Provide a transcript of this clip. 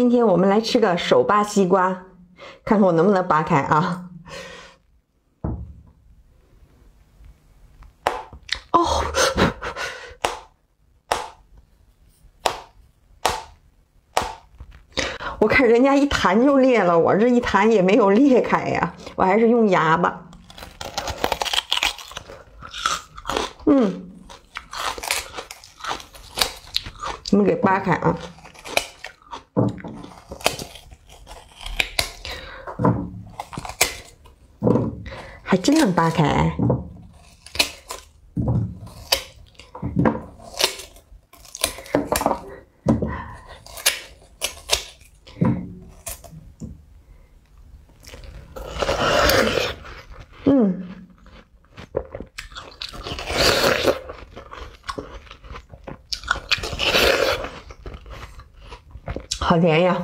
今天我们来吃个手扒西瓜，看看我能不能扒开啊！哦，我看人家一弹就裂了，我这一弹也没有裂开呀，我还是用牙吧。嗯，我们给扒开啊。还真能扒开，嗯，好甜呀。